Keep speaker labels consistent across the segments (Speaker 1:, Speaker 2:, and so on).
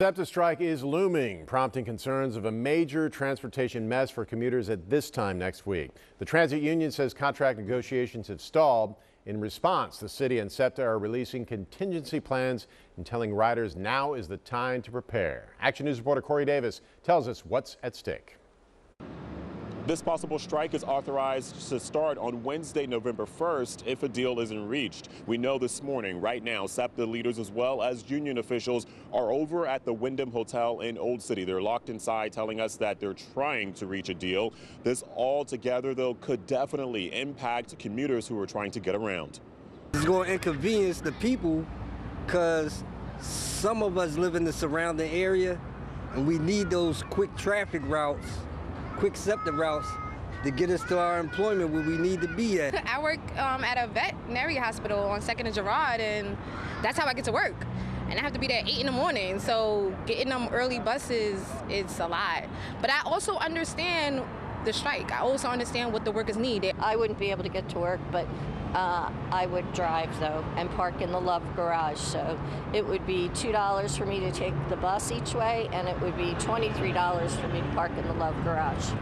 Speaker 1: SEPTA strike is looming, prompting concerns of a major transportation mess for commuters at this time next week. The transit union says contract negotiations have stalled. In response, the city and SEPTA are releasing contingency plans and telling riders now is the time to prepare. Action News reporter Corey Davis tells us what's at stake.
Speaker 2: This possible strike is authorized to start on Wednesday, November 1st, if a deal isn't reached. We know this morning, right now, SEPTA leaders as well as union officials are over at the Wyndham Hotel in Old City. They're locked inside telling us that they're trying to reach a deal. This all together, though, could definitely impact commuters who are trying to get around.
Speaker 3: It's going to inconvenience the people because some of us live in the surrounding area and we need those quick traffic routes quick SEPTA routes to get us to our employment where we need to be at.
Speaker 4: I work um, at a veterinary hospital on 2nd and Girard, and that's how I get to work. And I have to be there at 8 in the morning, so getting them early buses is a lot. But I also understand the strike. I also understand what the workers need.
Speaker 5: I wouldn't be able to get to work, but uh, I would drive though and park in the Love Garage. So it would be $2 for me to take the bus each way, and it would be $23 for me to park in the Love Garage.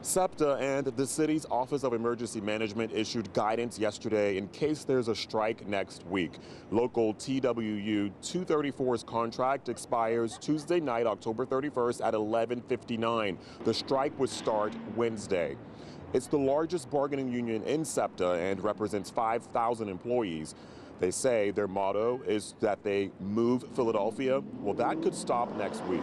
Speaker 2: SEPTA and the city's Office of Emergency Management issued guidance yesterday in case there's a strike next week. Local TWU 234's contract expires Tuesday night, October 31st at 11:59. The strike would start Wednesday. It's the largest bargaining union in SEPTA and represents 5,000 employees. They say their motto is that they move Philadelphia. Well, that could stop next week.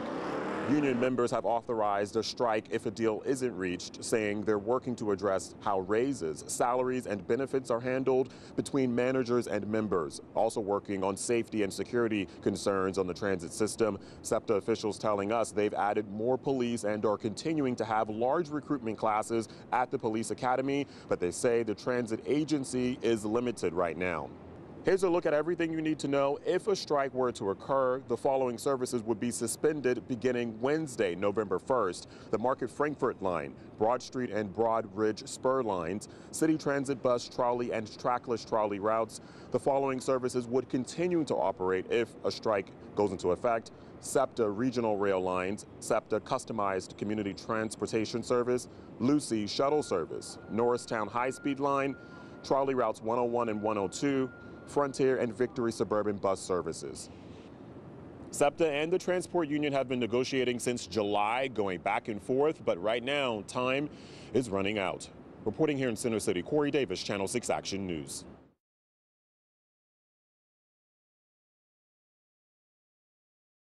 Speaker 2: Union members have authorized a strike if a deal isn't reached, saying they're working to address how raises, salaries, and benefits are handled between managers and members. Also working on safety and security concerns on the transit system. SEPTA officials telling us they've added more police and are continuing to have large recruitment classes at the police academy, but they say the transit agency is limited right now. Here's a look at everything you need to know. If a strike were to occur, the following services would be suspended beginning Wednesday, November 1st. The Market Frankford line, Broad Street and Broad Ridge spur lines, City Transit bus, trolley, and trackless trolley routes. The following services would continue to operate if a strike goes into effect. SEPTA regional rail lines, SEPTA customized community transportation service, Lucy shuttle service, Norristown high-speed line, trolley routes 101 and 102, Frontier, and Victory suburban bus services. SEPTA and the transport union have been negotiating since July, going back and forth, but right now, time is running out. Reporting here in Center City, Corey Davis, Channel 6 Action News.